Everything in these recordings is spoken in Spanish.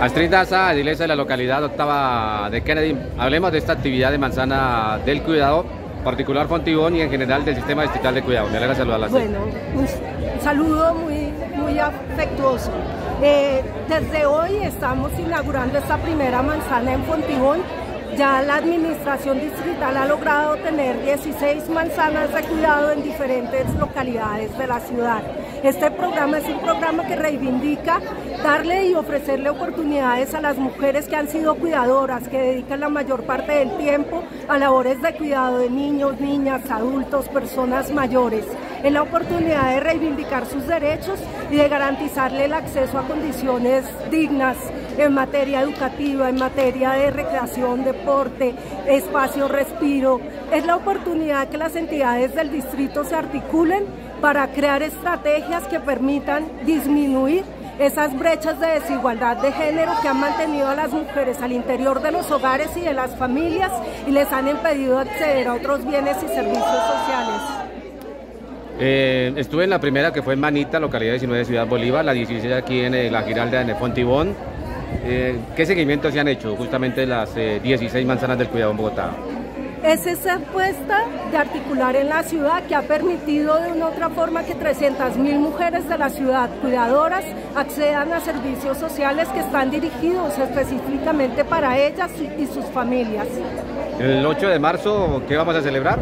Astrid Daza, edilesa de la localidad octava de Kennedy. Hablemos de esta actividad de manzana del cuidado, particular Fontibón y en general del sistema distrital de cuidado. Me alegra saludarla. Bueno, un, saludo muy, muy afectuoso. Eh, desde hoy estamos inaugurando esta primera manzana en Fontibón. Ya la administración distrital ha logrado tener 16 manzanas de cuidado en diferentes localidades de la ciudad. Este programa es un programa que reivindica darle y ofrecerle oportunidades a las mujeres que han sido cuidadoras, que dedican la mayor parte del tiempo a labores de cuidado de niños, niñas, adultos, personas mayores. Es la oportunidad de reivindicar sus derechos y de garantizarle el acceso a condiciones dignas en materia educativa, en materia de recreación, deporte, espacio, respiro. Es la oportunidad que las entidades del distrito se articulen para crear estrategias que permitan disminuir esas brechas de desigualdad de género que han mantenido a las mujeres al interior de los hogares y de las familias y les han impedido acceder a otros bienes y servicios sociales. Eh, estuve en la primera que fue en Manita, localidad 19 de Ciudad Bolívar, la 16 aquí en eh, la Giralda el Fontibón. Eh, ¿Qué seguimiento se han hecho justamente las 16 manzanas del cuidado en Bogotá? es esa apuesta de articular en la ciudad que ha permitido de una otra forma que 300 mil mujeres de la ciudad cuidadoras accedan a servicios sociales que están dirigidos específicamente para ellas y sus familias. El 8 de marzo, ¿qué vamos a celebrar?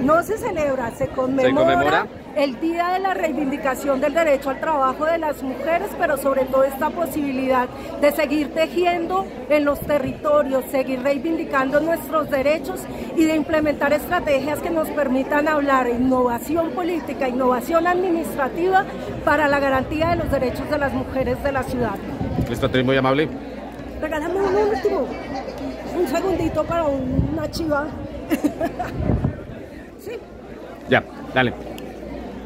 No se celebra, se conmemora, el Día de la Reivindicación del Derecho al Trabajo de las Mujeres, pero sobre todo esta posibilidad de seguir tejiendo en los territorios, seguir reivindicando nuestros derechos y de implementar estrategias que nos permitan hablar de innovación política, innovación administrativa para la garantía de los derechos de las mujeres de la ciudad. Listo, muy amable. Regálame un último, un segundito para una chiva. Ya, dale.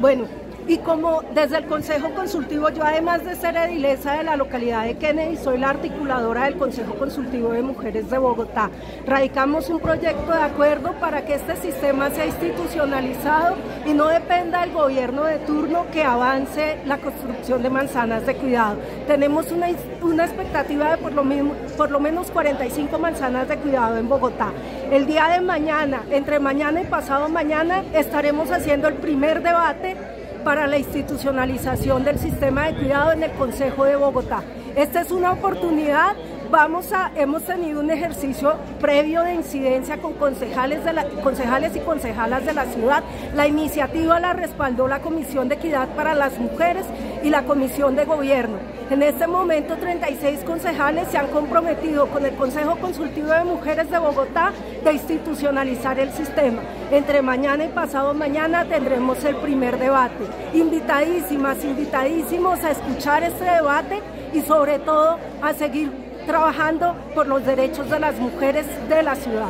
Bueno, y como desde el Consejo Consultivo, yo además de ser edilesa de la localidad de Kennedy, soy la articuladora del Consejo Consultivo de Mujeres de Bogotá. Radicamos un proyecto de acuerdo para que este sistema sea institucionalizado y no dependa del gobierno de turno que avance la construcción de manzanas de cuidado. Tenemos una, una expectativa de por lo, mismo, por lo menos 45 manzanas de cuidado en Bogotá. El día de mañana, entre mañana y pasado mañana, estaremos haciendo el primer debate para la institucionalización del sistema de cuidado en el Consejo de Bogotá. Esta es una oportunidad vamos a, hemos tenido un ejercicio previo de incidencia con concejales, de la, concejales y concejalas de la ciudad. La iniciativa la respaldó la Comisión de Equidad para las Mujeres y la Comisión de Gobierno. En este momento 36 concejales se han comprometido con el Consejo Consultivo de Mujeres de Bogotá de institucionalizar el sistema. Entre mañana y pasado mañana tendremos el primer debate. Invitadísimas, invitadísimos a escuchar este debate y sobre todo a seguir trabajando por los derechos de las mujeres de la ciudad.